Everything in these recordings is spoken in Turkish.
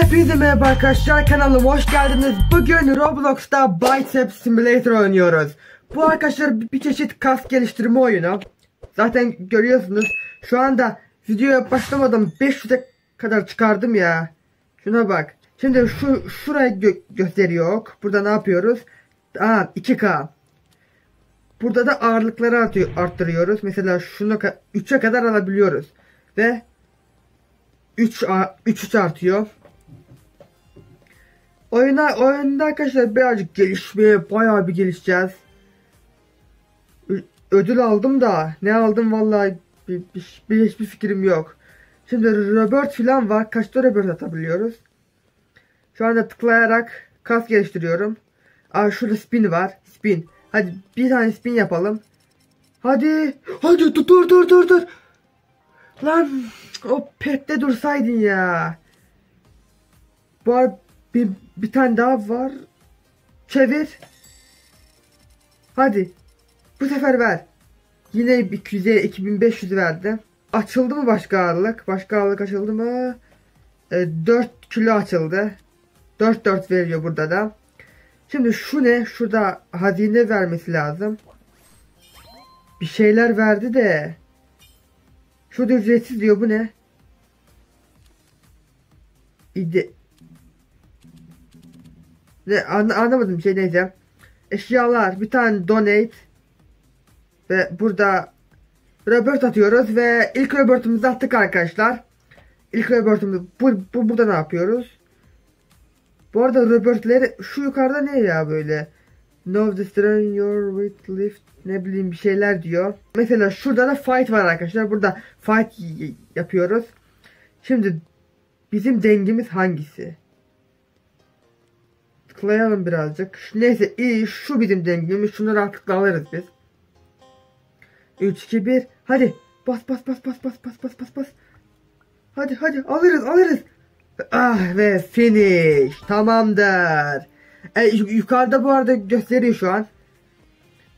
Hepinize merhaba arkadaşlar kanalıma hoş geldiniz. Bugün Roblox'ta Bicep Simulator oynuyoruz. Bu arkadaşlar bir çeşit kas geliştirme oyunu. Zaten görüyorsunuz şu anda videoya başlamadan 500'e kadar çıkardım ya. Şuna bak. Şimdi şu şuraya gö gösteriyor. Burada ne yapıyoruz? Aa 2K. Burada da ağırlıkları arttırıyoruz. Mesela şunu 3'e kadar alabiliyoruz. Ve 3 3 3 artıyor. Oyuna oyunda arkadaşlar birazcık gelişmeye bayağı bir gelişeceğiz. Ödül aldım da ne aldım vallahi bir, bir, bir hiçbir fikrim yok. Şimdi Robert falan var. Kaçta Robert atabiliyoruz? Şu anda tıklayarak kas geliştiriyorum. Aa şurada spin var. Spin. Hadi bir tane spin yapalım. Hadi. Hadi dur dur dur dur dur. Lan o pette dursaydın ya. Bu bir, bir tane daha var. Çevir. Hadi. Bu sefer ver. Yine 200'e 2500 verdi. Açıldı mı başka ağırlık? Başka ağırlık açıldı mı? E, 4 kilo açıldı. 4-4 veriyor burada da. Şimdi şu ne? Şurada hazine vermesi lazım. Bir şeyler verdi de. Şurada ücretsiz diyor. Bu ne? İde ne an anlamadım şey neyse. Eşyalar bir tane donate ve burada Robert atıyoruz ve ilk Robert'ımızı attık arkadaşlar. İlk Robert'ımız bu, bu burada ne yapıyoruz? Bu arada Robert'leri şu yukarıda ne ya böyle? No destroy your weight lift ne bileyim bir şeyler diyor. Mesela şurada da fight var arkadaşlar. Burada fight yapıyoruz. Şimdi bizim dengimiz hangisi? Tıklayalım birazcık. Neyse iyi şu bizim dengimiz. Şunu rahatlıkla alırız biz. 3 2 1 hadi bas bas bas bas bas bas bas bas bas. Hadi hadi alırız alırız. Ah ve finish. Tamamdır. E, yukarıda bu arada gösteriyor şu an.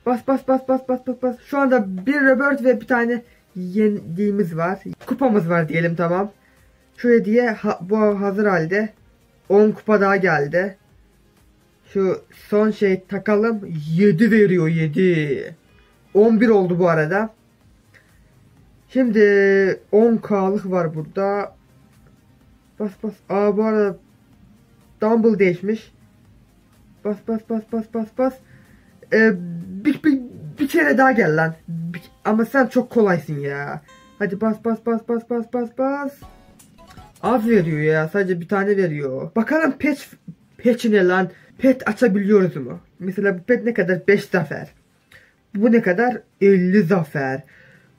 Bas bas bas bas bas bas bas. Şu anda bir Robert ve bir tane yendiğimiz var. Kupamız var diyelim tamam. Şöyle diye ha, bu hazır halde. 10 kupa daha geldi. Şu son şey takalım. 7 veriyor 7. 11 oldu bu arada. Şimdi 10k'lık var burada. Bas bas. Aa bu arada Dumble değişmiş. Bas bas bas bas bas bas. Ee, bir, bir, bir kere daha gel lan. Bir, ama sen çok kolaysın ya. Hadi bas bas bas bas bas bas bas. Az veriyor ya. Sadece bir tane veriyor. Bakalım pet pet ne lan? Pet açabiliyoruz mu? Mesela bu pet ne kadar? 5 zafer. Bu ne kadar? 50 zafer.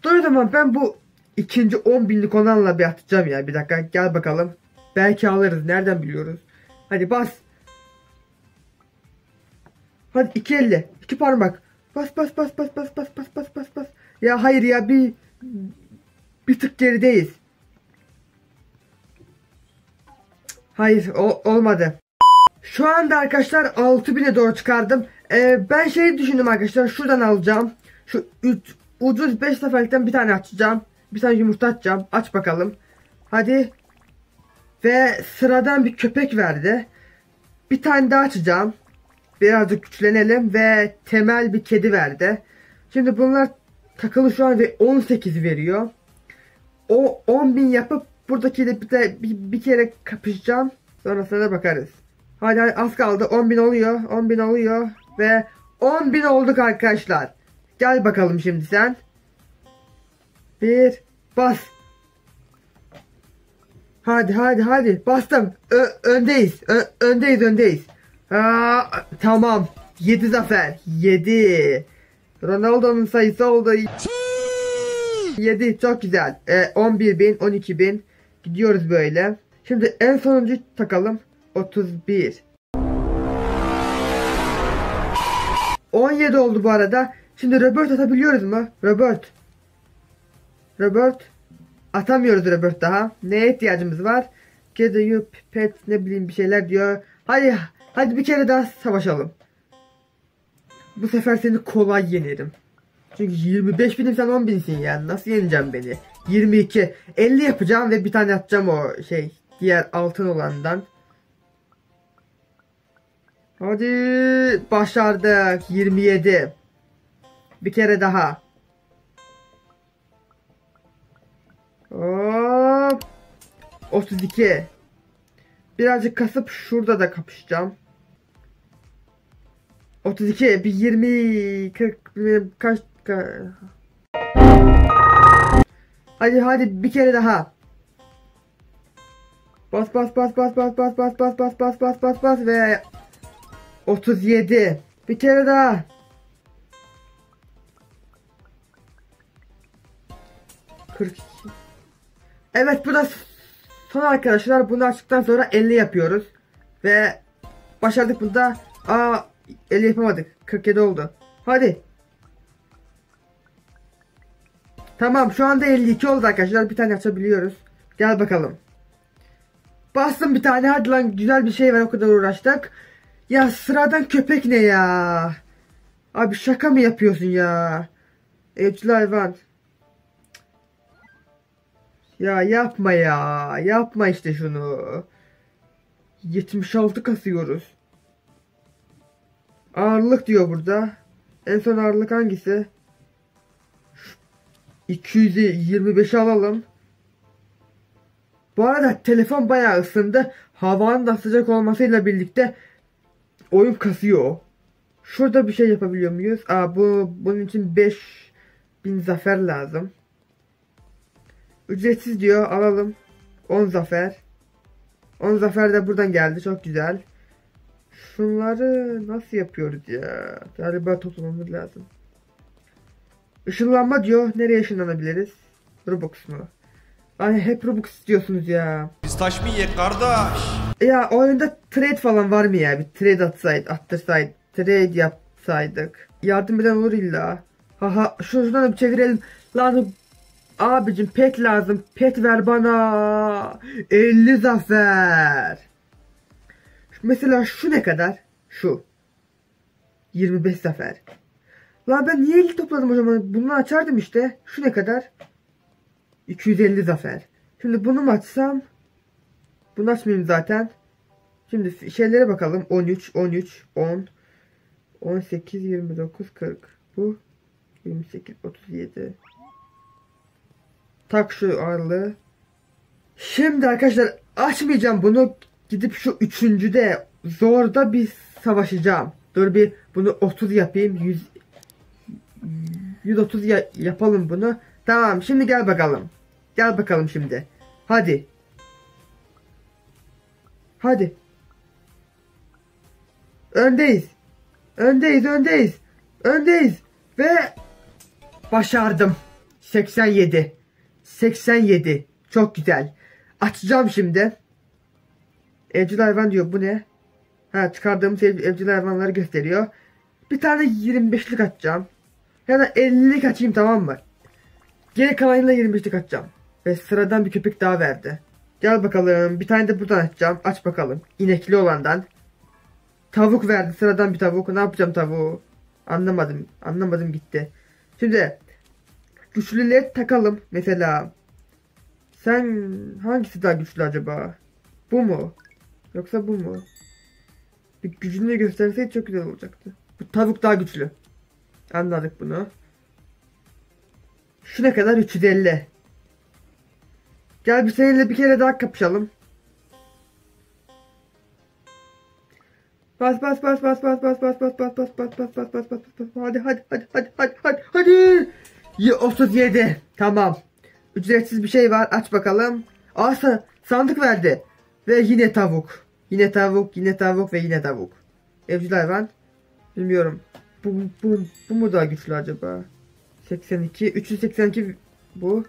Dur zaman ben bu ikinci 10 binlik olanla bir atacağım ya. Bir dakika gel bakalım. Belki alırız. Nereden biliyoruz? Hadi bas. Hadi iki elle. iki parmak. Bas bas bas bas bas bas bas bas bas bas. Ya hayır ya bir bir tık gerideyiz. Hayır o, olmadı. Şu anda arkadaşlar 6000'e doğru çıkardım. Ee, ben şey düşündüm arkadaşlar şuradan alacağım. Şu üç, ucuz 5 seferlikten bir tane açacağım. Bir tane yumurta açacağım. Aç bakalım. Hadi. Ve sıradan bir köpek verdi. Bir tane daha açacağım. Birazcık güçlenelim ve temel bir kedi verdi. Şimdi bunlar takılı şu an ve 18 veriyor. O 10.000 yapıp buradaki de bir, de bir, bir kere kapışacağım. Sonrasına bakarız. Hadi az kaldı. 10.000 oluyor. 10.000 oluyor. Ve 10.000 olduk arkadaşlar. Gel bakalım şimdi sen. Bir. Bas. Hadi hadi hadi. Bastım. Ö öndeyiz. Ö öndeyiz öndeyiz. Aa, tamam. 7 zafer. 7. Ronaldo'nun sayısı oldu. 7 çok güzel. Ee, 11 bin 12 bin. Gidiyoruz böyle. Şimdi en sonuncu takalım. 31. 17 oldu bu arada. Şimdi Robert atabiliyoruz mu? Robert. Robert. Atamıyoruz Robert daha. Neye ihtiyacımız var? You pet ne bileyim bir şeyler diyor. Hadi hadi bir kere daha savaşalım. Bu sefer seni kolay yenerim. Çünkü 25 binim sen 10 binsin yani. Nasıl yeneceğim beni? 22. 50 yapacağım ve bir tane atacağım o şey Diğer altın olandan. Hadi başardık. 27. Bir kere daha. Hop. 32. Birazcık kasıp şurada da kapışacağım. 32 bir 20 40 bir kaç ka- Hadi hadi bir kere daha. Bas bas bas bas bas bas bas bas bas bas bas bas bas ve 37. Bir kere daha. Kırk. Evet bu da son arkadaşlar. Bunu açtıktan sonra 50 yapıyoruz. Ve başardık bunda. Aa 50 yapamadık. 47 oldu. Hadi. Tamam şu anda 52 oldu arkadaşlar. Bir tane açabiliyoruz. Gel bakalım. Bastım bir tane. Hadi lan güzel bir şey var o kadar uğraştık. Ya sıradan köpek ne ya? Abi şaka mı yapıyorsun ya? Evcil hayvan. Ya yapma ya. Yapma işte şunu. 76 kasıyoruz. Ağırlık diyor burada. En son ağırlık hangisi? 225 alalım. Bu arada telefon bayağı ısındı. Havanın da sıcak olmasıyla birlikte oyun kasıyor. Şurada bir şey yapabiliyor muyuz? Aa bu bunun için 5000 zafer lazım. Ücretsiz diyor. Alalım. 10 zafer. 10 zafer de buradan geldi. Çok güzel. Şunları nasıl yapıyoruz ya? Galiba toplamamız lazım. Işınlanma diyor. Nereye ışınlanabiliriz? Robux mu? Ay hep Robux istiyorsunuz ya. Biz taş mı yiyek kardeş? Ya oyunda trade falan var mı ya? Bir trade atsaydık, attırsaydık, trade yapsaydık. Yardım eden olur illa. Haha şuradan da bir çevirelim. Lazım. Abicim pet lazım. Pet ver bana. 50 zafer. Mesela şu ne kadar? Şu. 25 zafer. Lan ben niye 50 topladım o zaman? Bunu açardım işte. Şu ne kadar? 250 zafer. Şimdi bunu açsam? Bunu açmayayım zaten. Şimdi şeylere bakalım. 13, 13, 10, 18, 29, 40. Bu 28, 37. Tak şu ağırlığı. Şimdi arkadaşlar açmayacağım bunu. Gidip şu üçüncüde zorda bir savaşacağım. Dur bir bunu 30 yapayım. 100 130 ya- yapalım bunu. Tamam şimdi gel bakalım. Gel bakalım şimdi. Hadi. Hadi. Öndeyiz. Öndeyiz, öndeyiz. Öndeyiz. Ve başardım. 87. 87. Çok güzel. Açacağım şimdi. Evcil hayvan diyor. Bu ne? Ha çıkardığımız ev, evcil hayvanları gösteriyor. Bir tane 25'lik açacağım. Ya da 50'lik açayım tamam mı? Geri kalanıyla 25'lik açacağım. Ve sıradan bir köpek daha verdi. Gel bakalım. Bir tane de buradan açacağım. Aç bakalım. İnekli olandan. Tavuk verdi. Sıradan bir tavuk. Ne yapacağım tavuğu? Anlamadım. Anlamadım gitti. Şimdi güçlüleri takalım. Mesela sen hangisi daha güçlü acaba? Bu mu? Yoksa bu mu? Bir gücünü gösterseydi çok güzel olacaktı. Bu tavuk daha güçlü. Anladık bunu. Şu ne kadar? 350. Gel bir seninle bir kere daha kapışalım. Bas bas bas bas bas bas bas bas bas bas bas bas bas bas bas bas hadi hadi hadi hadi hadi hadi hadi Ya 37 tamam ücretsiz bir şey var aç bakalım Asa sandık verdi ve yine tavuk yine tavuk yine tavuk ve yine tavuk evcil hayvan bilmiyorum bu, bu, bu mu daha güçlü acaba 82 382 bu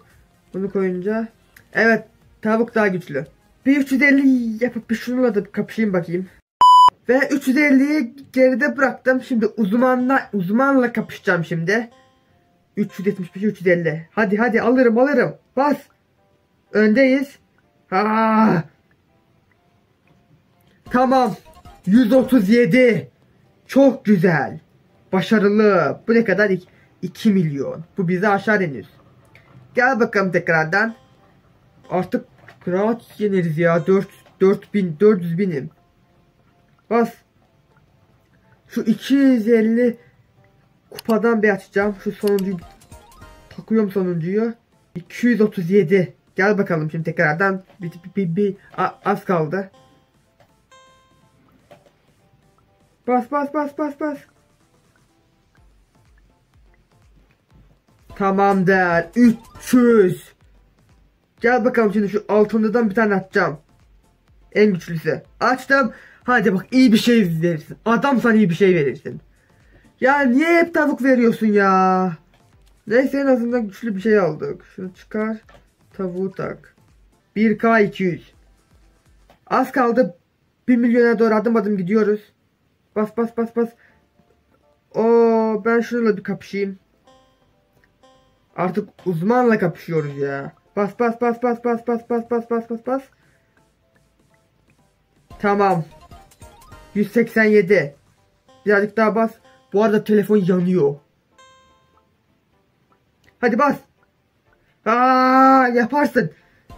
bunu koyunca evet tavuk daha güçlü bir 350 yapıp bir şununla da kapışayım bakayım ve 350'yi geride bıraktım. Şimdi uzmanla uzmanla kapışacağım şimdi. 375 350. Hadi hadi alırım alırım. Bas. Öndeyiz. Ha. Tamam. 137. Çok güzel. Başarılı. Bu ne kadar? 2 milyon. Bu bizi aşağı henüz. Gel bakalım tekrardan. Artık Rahat yeneriz ya. 4 4000 400 binim. Bas. Şu 250 kupadan bir açacağım. Şu sonuncuyu takıyorum sonuncuyu. 237. Gel bakalım şimdi tekrardan bir, bir, bir, bir az kaldı. Bas bas bas bas bas. Tamamdır. 300. Gel bakalım şimdi şu altındadan bir tane atacağım. En güçlüsü. Açtım. Hadi bak iyi bir şey verirsin. Adam sana iyi bir şey verirsin. Ya niye hep tavuk veriyorsun ya? Neyse en azından güçlü bir şey aldık. Şunu çıkar. Tavuğu tak. 1K 200. Az kaldı. 1 milyona doğru adım adım gidiyoruz. Bas bas bas bas. Oo ben şununla bir kapışayım. Artık uzmanla kapışıyoruz ya. Bas bas bas bas bas bas bas bas bas bas bas. Tamam. 187. Birazcık daha bas. Bu arada telefon yanıyor. Hadi bas. Aa yaparsın.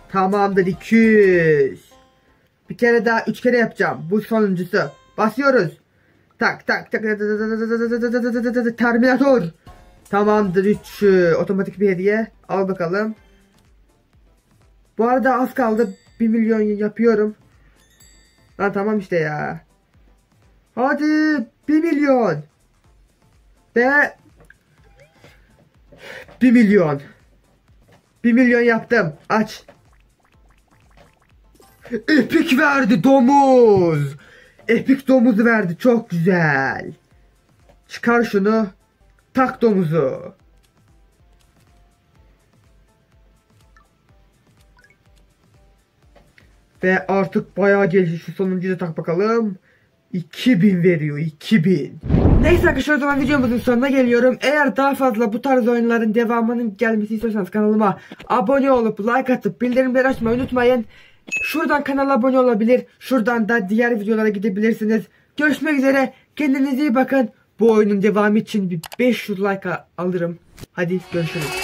Tamamdır 200. Bir kere daha 3 kere yapacağım. Bu sonuncusu. Basıyoruz. Tak tak tak Terminator. Tamamdır 3 otomatik bir hediye. Al bakalım. Bu arada az kaldı. 1 milyon yapıyorum. Lan tamam işte ya. Hadi 1 milyon. Ve 1 milyon. 1 milyon yaptım. Aç. Epik verdi domuz. Epik domuz verdi. Çok güzel. Çıkar şunu. Tak domuzu. Ve artık bayağı gelişti. Şu sonuncuyu da tak bakalım. 2000 veriyor 2000. Neyse arkadaşlar o zaman videomuzun sonuna geliyorum. Eğer daha fazla bu tarz oyunların devamının gelmesi istiyorsanız kanalıma abone olup like atıp bildirimleri açmayı unutmayın. Şuradan kanala abone olabilir. Şuradan da diğer videolara gidebilirsiniz. Görüşmek üzere. Kendinize iyi bakın. Bu oyunun devamı için bir 500 like alırım. Hadi görüşürüz.